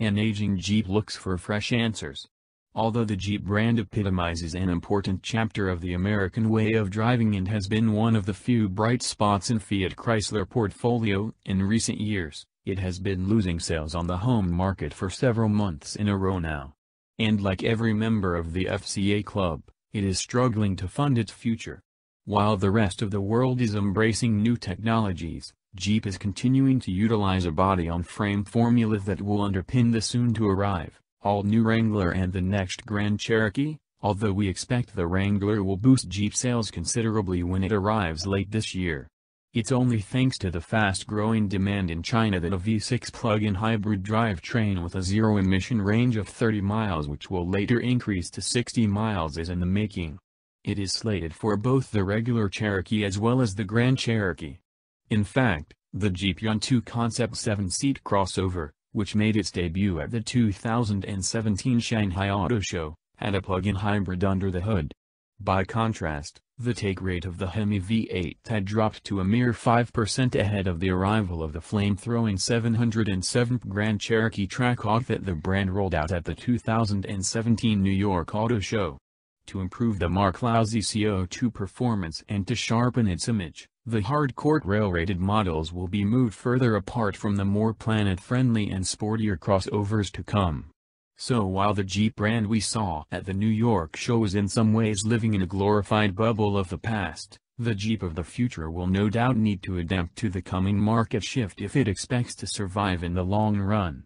An aging Jeep looks for fresh answers. Although the Jeep brand epitomizes an important chapter of the American way of driving and has been one of the few bright spots in Fiat Chrysler portfolio in recent years, it has been losing sales on the home market for several months in a row now. And like every member of the FCA club, it is struggling to fund its future. While the rest of the world is embracing new technologies, Jeep is continuing to utilize a body-on-frame formula that will underpin the soon-to-arrive, all-new Wrangler and the next Grand Cherokee, although we expect the Wrangler will boost Jeep sales considerably when it arrives late this year. It's only thanks to the fast-growing demand in China that a V6 plug-in hybrid drivetrain with a zero-emission range of 30 miles which will later increase to 60 miles is in the making. It is slated for both the regular Cherokee as well as the Grand Cherokee. In fact, the Jeep Yuntu Concept 7-seat crossover, which made its debut at the 2017 Shanghai Auto Show, had a plug-in hybrid under the hood. By contrast, the take rate of the Hemi V8 had dropped to a mere 5% ahead of the arrival of the flame-throwing 707 Grand Cherokee Trackhawk that the brand rolled out at the 2017 New York Auto Show. To improve the Mark II CO2 performance and to sharpen its image, the hardcore trail-rated models will be moved further apart from the more planet-friendly and sportier crossovers to come. So while the Jeep brand we saw at the New York show is in some ways living in a glorified bubble of the past, the Jeep of the future will no doubt need to adapt to the coming market shift if it expects to survive in the long run.